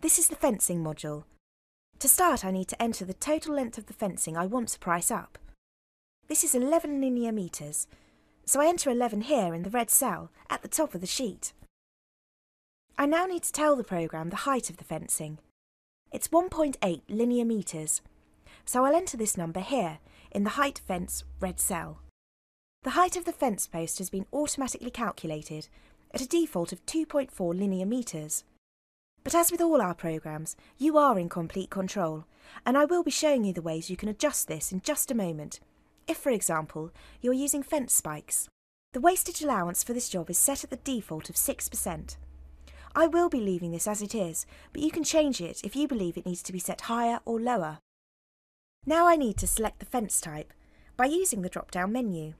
This is the fencing module. To start, I need to enter the total length of the fencing I want to price up. This is 11 linear metres, so I enter 11 here in the red cell at the top of the sheet. I now need to tell the programme the height of the fencing. It's 1.8 linear metres, so I'll enter this number here in the height fence red cell. The height of the fence post has been automatically calculated at a default of 2.4 linear metres. But as with all our programmes, you are in complete control, and I will be showing you the ways you can adjust this in just a moment. If, for example, you're using fence spikes. The wastage allowance for this job is set at the default of 6%. I will be leaving this as it is, but you can change it if you believe it needs to be set higher or lower. Now I need to select the fence type by using the drop-down menu.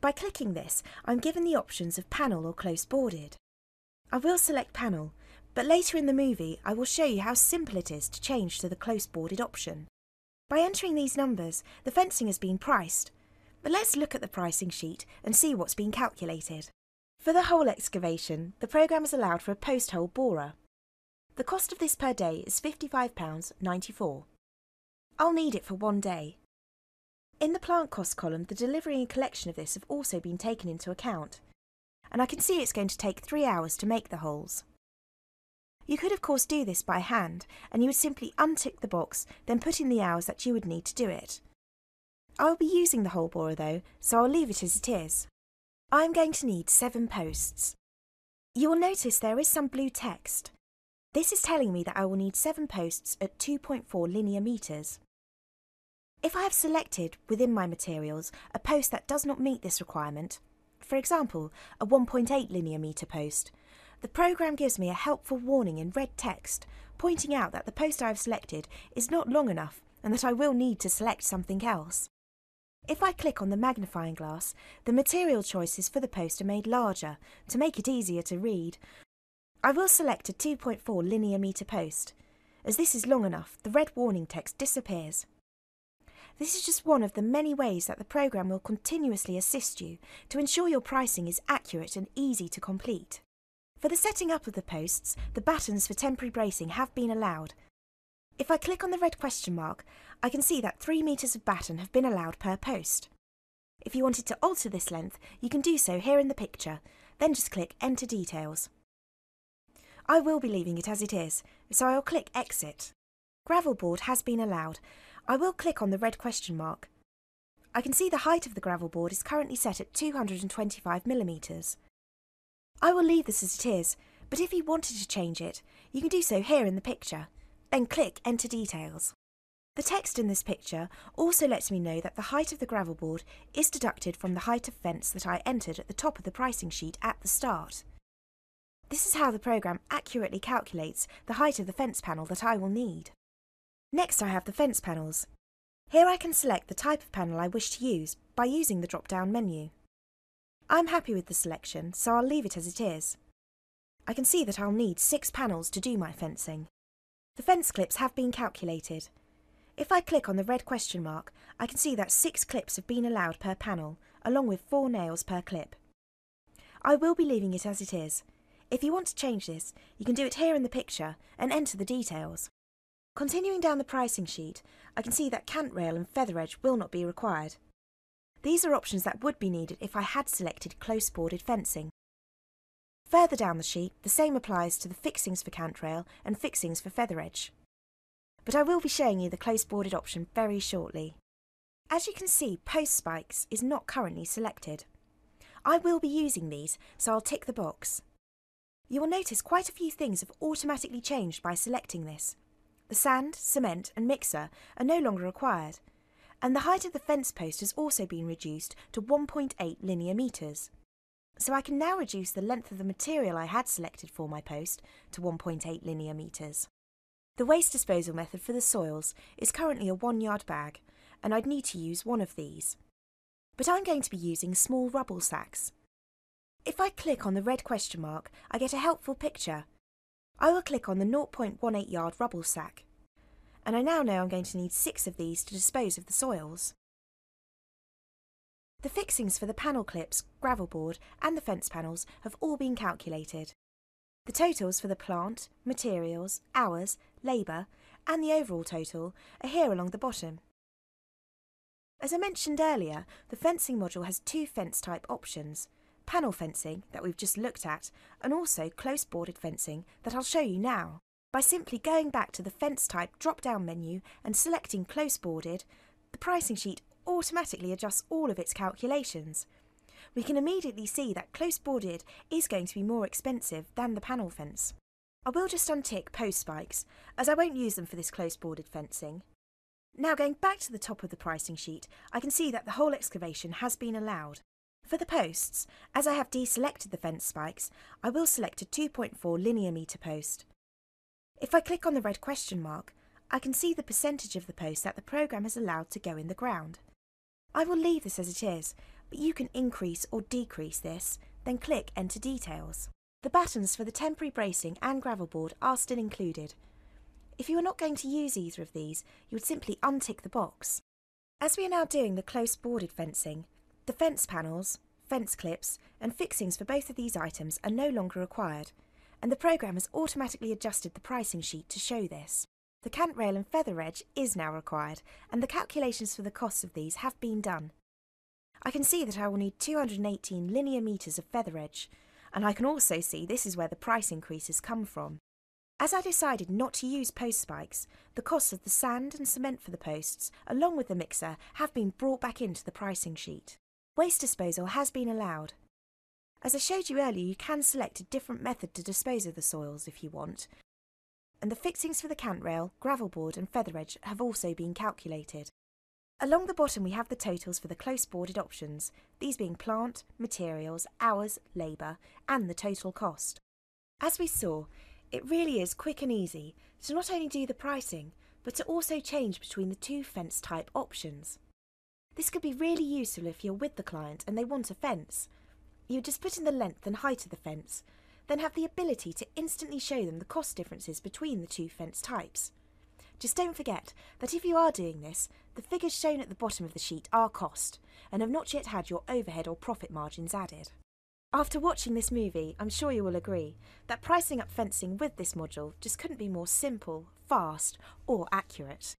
By clicking this, I'm given the options of panel or close boarded. I will select panel but later in the movie I will show you how simple it is to change to the close boarded option. By entering these numbers, the fencing has been priced, but let's look at the pricing sheet and see what's been calculated. For the hole excavation, the programme has allowed for a post hole borer. The cost of this per day is £55.94. I'll need it for one day. In the plant cost column, the delivery and collection of this have also been taken into account, and I can see it's going to take three hours to make the holes. You could of course do this by hand, and you would simply untick the box, then put in the hours that you would need to do it. I will be using the hole borer though, so I'll leave it as it is. I am going to need seven posts. You will notice there is some blue text. This is telling me that I will need seven posts at 2.4 linear metres. If I have selected, within my materials, a post that does not meet this requirement, for example, a 1.8 linear metre post, the programme gives me a helpful warning in red text, pointing out that the post I have selected is not long enough and that I will need to select something else. If I click on the magnifying glass, the material choices for the post are made larger to make it easier to read. I will select a 2.4 linear metre post. As this is long enough, the red warning text disappears. This is just one of the many ways that the programme will continuously assist you to ensure your pricing is accurate and easy to complete. For the setting up of the posts, the battens for temporary bracing have been allowed. If I click on the red question mark, I can see that 3 metres of batten have been allowed per post. If you wanted to alter this length, you can do so here in the picture, then just click Enter Details. I will be leaving it as it is, so I'll click Exit. Gravel board has been allowed. I will click on the red question mark. I can see the height of the gravel board is currently set at 225 millimetres. I will leave this as it is, but if you wanted to change it, you can do so here in the picture. Then click Enter Details. The text in this picture also lets me know that the height of the gravel board is deducted from the height of fence that I entered at the top of the pricing sheet at the start. This is how the programme accurately calculates the height of the fence panel that I will need. Next I have the fence panels. Here I can select the type of panel I wish to use by using the drop-down menu. I'm happy with the selection, so I'll leave it as it is. I can see that I'll need six panels to do my fencing. The fence clips have been calculated. If I click on the red question mark, I can see that six clips have been allowed per panel, along with four nails per clip. I will be leaving it as it is. If you want to change this, you can do it here in the picture and enter the details. Continuing down the pricing sheet, I can see that cant rail and feather edge will not be required. These are options that would be needed if I had selected close boarded fencing. Further down the sheet, the same applies to the fixings for cant rail and fixings for feather edge. But I will be showing you the close boarded option very shortly. As you can see, post spikes is not currently selected. I will be using these, so I'll tick the box. You will notice quite a few things have automatically changed by selecting this. The sand, cement and mixer are no longer required, and the height of the fence post has also been reduced to 1.8 linear metres. So I can now reduce the length of the material I had selected for my post to 1.8 linear metres. The waste disposal method for the soils is currently a one yard bag, and I'd need to use one of these. But I'm going to be using small rubble sacks. If I click on the red question mark, I get a helpful picture. I will click on the 0.18 yard rubble sack and I now know I'm going to need six of these to dispose of the soils. The fixings for the panel clips, gravel board and the fence panels have all been calculated. The totals for the plant, materials, hours, labour, and the overall total are here along the bottom. As I mentioned earlier, the fencing module has two fence type options panel fencing that we've just looked at, and also close boarded fencing that I'll show you now. By simply going back to the fence type drop down menu and selecting close boarded, the pricing sheet automatically adjusts all of its calculations. We can immediately see that close boarded is going to be more expensive than the panel fence. I will just untick post spikes, as I won't use them for this close boarded fencing. Now going back to the top of the pricing sheet, I can see that the hole excavation has been allowed. For the posts, as I have deselected the fence spikes, I will select a 2.4 linear metre post. If I click on the red question mark, I can see the percentage of the post that the programme has allowed to go in the ground. I will leave this as it is, but you can increase or decrease this, then click Enter Details. The battens for the temporary bracing and gravel board are still included. If you are not going to use either of these, you would simply untick the box. As we are now doing the close boarded fencing, the fence panels, fence clips, and fixings for both of these items are no longer required, and the programme has automatically adjusted the pricing sheet to show this. The cant rail and feather edge is now required, and the calculations for the costs of these have been done. I can see that I will need 218 linear metres of feather edge, and I can also see this is where the price increases come from. As I decided not to use post spikes, the costs of the sand and cement for the posts, along with the mixer, have been brought back into the pricing sheet. Waste disposal has been allowed. As I showed you earlier, you can select a different method to dispose of the soils if you want, and the fixings for the cant rail, gravel board and feather edge have also been calculated. Along the bottom we have the totals for the close boarded options, these being plant, materials, hours, labour and the total cost. As we saw, it really is quick and easy to not only do the pricing, but to also change between the two fence type options. This could be really useful if you're with the client and they want a fence. You just put in the length and height of the fence, then have the ability to instantly show them the cost differences between the two fence types. Just don't forget that if you are doing this, the figures shown at the bottom of the sheet are cost and have not yet had your overhead or profit margins added. After watching this movie, I'm sure you will agree that pricing up fencing with this module just couldn't be more simple, fast, or accurate.